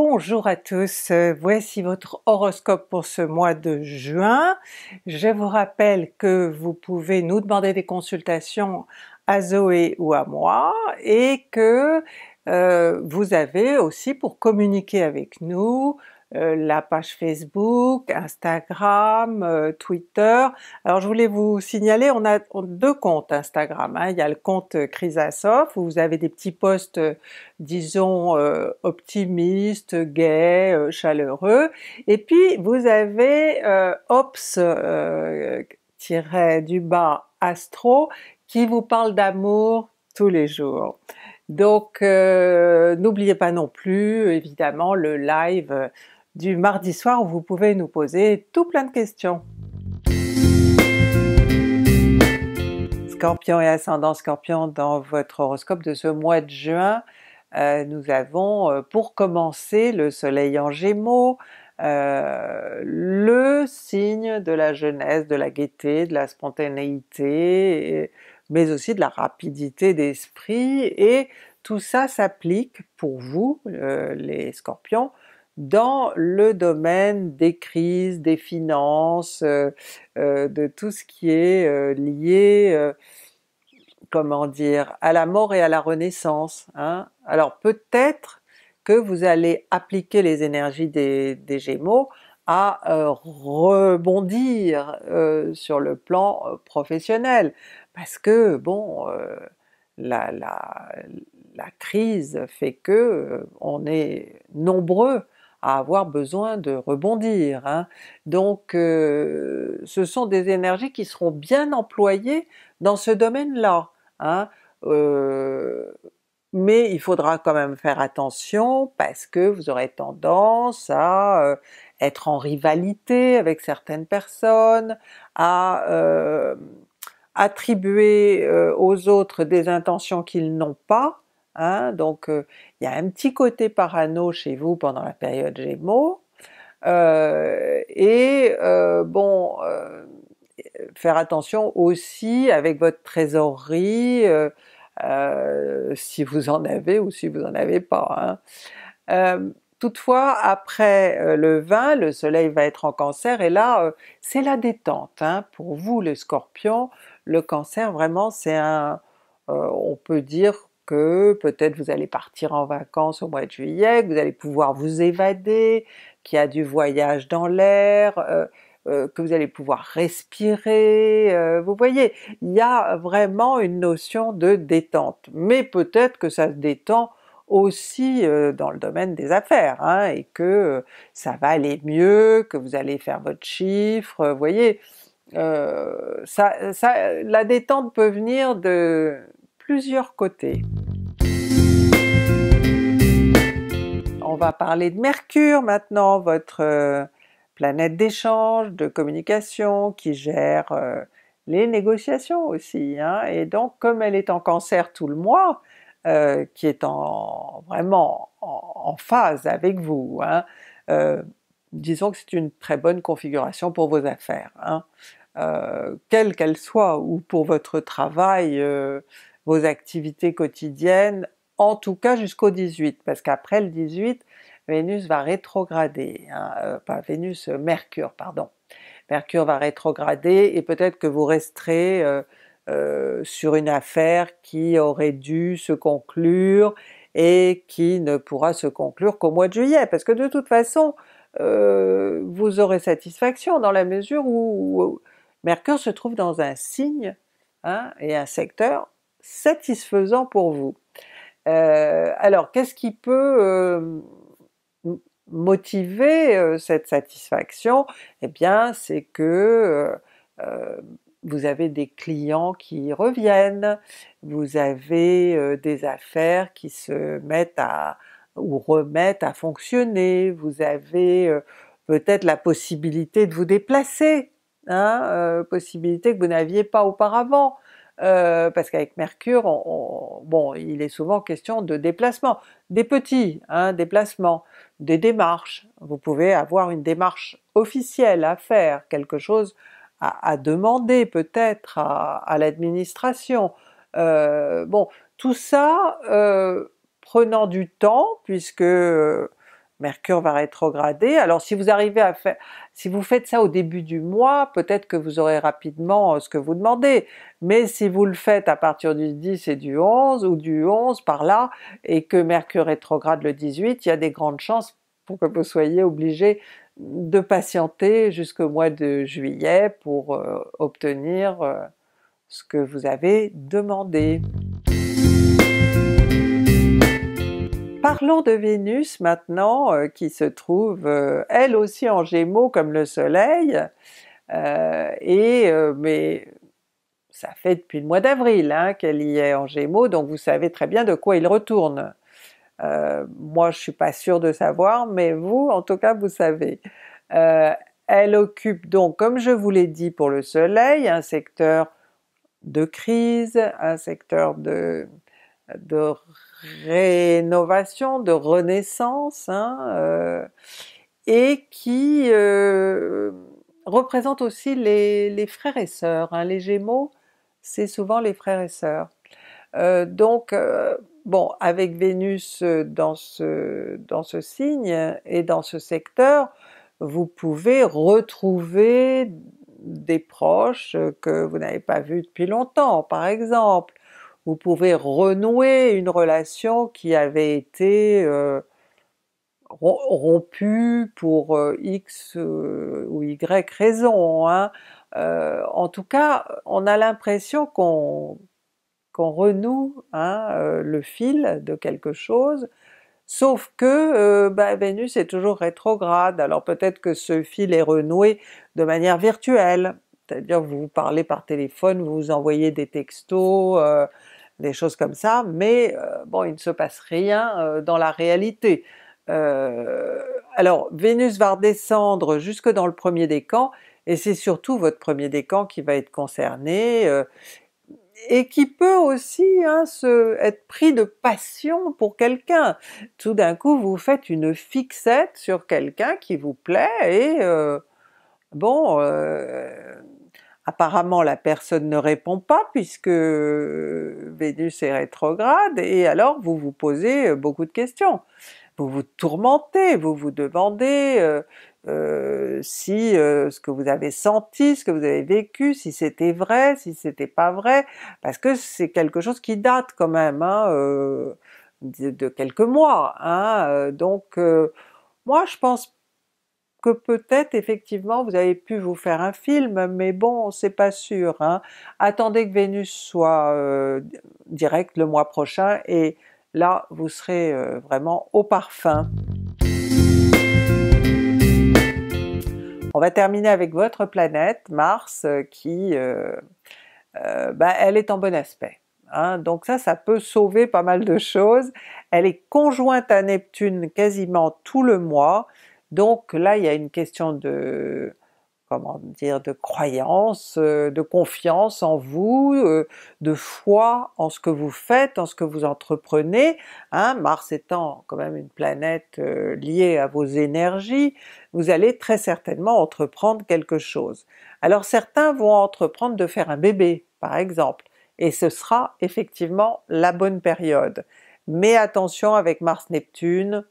Bonjour à tous, voici votre horoscope pour ce mois de juin. Je vous rappelle que vous pouvez nous demander des consultations à Zoé ou à moi et que euh, vous avez aussi pour communiquer avec nous euh, la page Facebook, Instagram, euh, Twitter. Alors je voulais vous signaler, on a deux comptes Instagram, hein. il y a le compte Chrysasoph où vous avez des petits posts disons optimistes, gais, chaleureux, et puis vous avez Ops du bas Astro qui vous parle d'amour tous les jours. Donc euh, n'oubliez pas non plus évidemment le live euh, du mardi soir où vous pouvez nous poser tout plein de questions. Scorpion et ascendant Scorpion dans votre horoscope de ce mois de juin, euh, nous avons pour commencer le soleil en Gémeaux, le signe de la jeunesse, de la gaieté, de la spontanéité, mais aussi de la rapidité d'esprit, et tout ça s'applique pour vous, euh, les Scorpions, dans le domaine des crises, des finances, euh, euh, de tout ce qui est lié, comment dire, à la mort et à la renaissance. Hein. Alors peut-être que vous allez appliquer les énergies des, Gémeaux à rebondir sur le plan professionnel, parce que bon, euh, la, la, crise fait que euh, on est nombreux à avoir besoin de rebondir. Hein. Donc euh, ce sont des énergies qui seront bien employées dans ce domaine-là. Hein. mais il faudra quand même faire attention parce que vous aurez tendance à être en rivalité avec certaines personnes, à attribuer euh, aux autres des intentions qu'ils n'ont pas, hein, donc euh, il y a un petit côté parano chez vous pendant la période Gémeaux, euh, et bon, faire attention aussi avec votre trésorerie, si vous en avez ou si vous en avez pas. Hein. Toutefois, après le 20, le soleil va être en cancer et là c'est la détente. Hein. Pour vous les scorpions, le cancer vraiment c'est un... Euh, on peut dire que peut-être vous allez partir en vacances au mois de juillet, que vous allez pouvoir vous évader, qu'il y a du voyage dans l'air, euh, euh, que vous allez pouvoir respirer, vous voyez, il y a vraiment une notion de détente, mais peut-être que ça se détend aussi dans le domaine des affaires, hein, et que ça va aller mieux, que vous allez faire votre chiffre, vous voyez, euh, ça, la détente peut venir de plusieurs. On va parler de Mercure maintenant, votre euh, planète d'échange, de communication, qui gère euh, les négociations aussi, hein. et donc comme elle est en Cancer tout le mois, qui est en, vraiment en, phase avec vous, hein, disons que c'est une très bonne configuration pour vos affaires. Hein. Euh, quelle qu'elle soit, ou pour votre travail, euh, vos activités quotidiennes, en tout cas jusqu'au 18, parce qu'après le 18, Vénus va rétrograder, hein, euh, pas Vénus, Mercure, pardon. Mercure va rétrograder et peut-être que vous resterez sur une affaire qui aurait dû se conclure et qui ne pourra se conclure qu'au mois de juillet, parce que de toute façon, vous aurez satisfaction dans la mesure où Mercure se trouve dans un signe hein, et un secteur satisfaisant pour vous. Euh, alors qu'est-ce qui peut euh, motiver euh, cette satisfaction? Eh bien c'est que vous avez des clients qui reviennent, vous avez des affaires qui se mettent à ou remettent à fonctionner, vous avez peut-être la possibilité de vous déplacer Hein, possibilité que vous n'aviez pas auparavant. Euh, parce qu'avec Mercure, bon, il est souvent question de déplacement, des petits hein, déplacements, des démarches, vous pouvez avoir une démarche officielle à faire, quelque chose à, demander peut-être à, l'administration. Euh, bon, tout ça prenant du temps, puisque Mercure va rétrograder, alors si vous arrivez à faire, si vous faites ça au début du mois, peut-être que vous aurez rapidement euh, ce que vous demandez, mais si vous le faites à partir du 10 et du 11, ou du 11 par là, et que Mercure rétrograde le 18, il y a des grandes chances pour que vous soyez obligé de patienter jusqu'au mois de juillet pour euh, obtenir euh, ce que vous avez demandé. Parlons de Vénus maintenant, euh, qui se trouve euh, elle aussi en Gémeaux comme le Soleil, euh, et mais ça fait depuis le mois d'avril hein, qu'elle y est en Gémeaux, donc vous savez très bien de quoi il retourne. moi je suis pas sûre de savoir, mais vous en tout cas vous savez. elle occupe donc, comme je vous l'ai dit pour le Soleil, un secteur de crise, un secteur de, de rénovation, de renaissance, hein, euh, et qui euh, représente aussi les, frères et sœurs. Hein. Les Gémeaux, c'est souvent les frères et sœurs. Euh, donc bon, avec Vénus dans ce, dans ce signe et dans ce secteur, vous pouvez retrouver des proches que vous n'avez pas vus depuis longtemps par exemple, vous pouvez renouer une relation qui avait été euh, rompue pour euh, X euh, ou Y raison. Hein. en tout cas, on a l'impression qu'on renoue hein, le fil de quelque chose, sauf que bah, Vénus est toujours rétrograde, alors peut-être que ce fil est renoué de manière virtuelle, c'est-à-dire vous vous parlez par téléphone, vous vous envoyez des textos, des choses comme ça, mais euh, bon il ne se passe rien euh, dans la réalité. Euh, alors Vénus va redescendre jusque dans le premier décan, et c'est surtout votre premier décan qui va être concerné, et qui peut aussi hein, se, être pris de passion pour quelqu'un. Tout d'un coup vous faites une fixette sur quelqu'un qui vous plaît et bon Apparemment la personne ne répond pas puisque Vénus est rétrograde et alors vous vous posez euh, beaucoup de questions. Vous vous tourmentez, vous vous demandez euh, euh, si ce que vous avez senti, ce que vous avez vécu, si c'était vrai, si c'était pas vrai, parce que c'est quelque chose qui date quand même hein, de, quelques mois. Hein, donc moi je pense que peut-être effectivement vous avez pu vous faire un film, mais bon c'est pas sûr. Hein. Attendez que Vénus soit euh, direct le mois prochain et là vous serez euh, vraiment au parfum. On va terminer avec votre planète, Mars, euh, qui ben, elle est en bon aspect. Hein. donc ça, ça peut sauver pas mal de choses. Elle est conjointe à Neptune quasiment tout le mois, donc là il y a une question de comment dire, de croyance, euh, de confiance en vous, euh, de foi en ce que vous faites, en ce que vous entreprenez, hein, Mars étant quand même une planète euh, liée à vos énergies, vous allez très certainement entreprendre quelque chose. Alors certains vont entreprendre de faire un bébé par exemple, et ce sera effectivement la bonne période. Mais attention avec Mars-Neptune,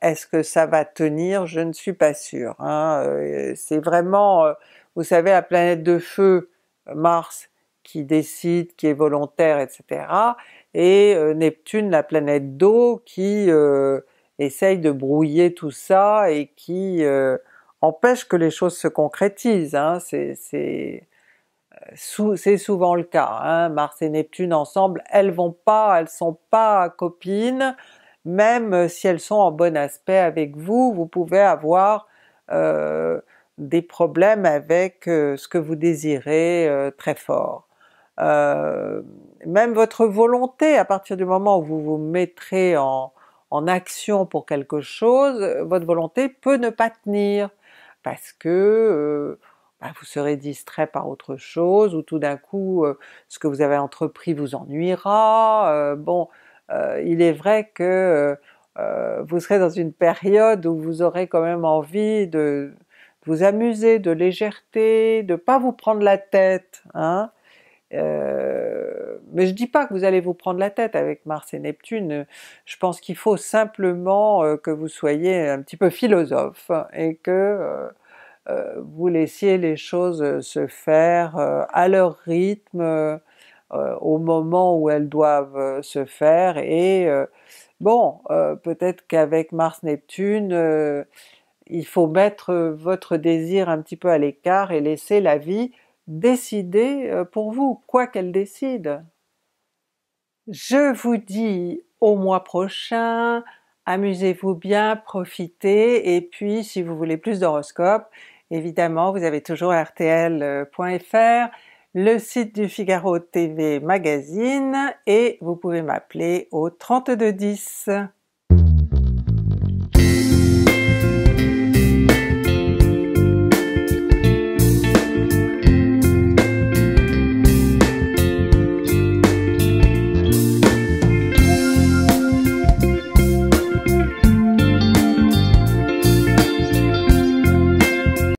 est-ce que ça va tenir? Je ne suis pas sûre. Hein. Euh, c'est vraiment, euh, vous savez la planète de feu, Mars, qui décide, qui est volontaire, etc. et Neptune, la planète d'eau, qui essaye de brouiller tout ça et qui empêche que les choses se concrétisent. Hein. C'est souvent le cas. Hein. Mars et Neptune ensemble, elles vont pas, elles sont pas copines, même euh, si elles sont en bon aspect avec vous, vous pouvez avoir euh, des problèmes avec euh, ce que vous désirez très fort. même votre volonté, à partir du moment où vous vous mettrez en, action pour quelque chose, votre volonté peut ne pas tenir, parce que bah, vous serez distrait par autre chose, ou tout d'un coup ce que vous avez entrepris vous ennuiera, bon il est vrai que euh, euh, vous serez dans une période où vous aurez quand même envie de, vous amuser, de légèreté, de pas vous prendre la tête, hein, Euh, mais je dis pas que vous allez vous prendre la tête avec Mars et Neptune, je pense qu'il faut simplement euh, que vous soyez un petit peu philosophe et que euh, vous laissiez les choses se faire à leur rythme, au moment où elles doivent se faire et bon, peut-être qu'avec Mars-Neptune, il faut mettre votre désir un petit peu à l'écart et laisser la vie décider euh, pour vous, quoi qu'elle décide. Je vous dis au mois prochain, amusez-vous bien, profitez, et puis si vous voulez plus d'horoscopes, évidemment vous avez toujours rtl.fr, le site du Figaro TV Magazine, et vous pouvez m'appeler au 3210.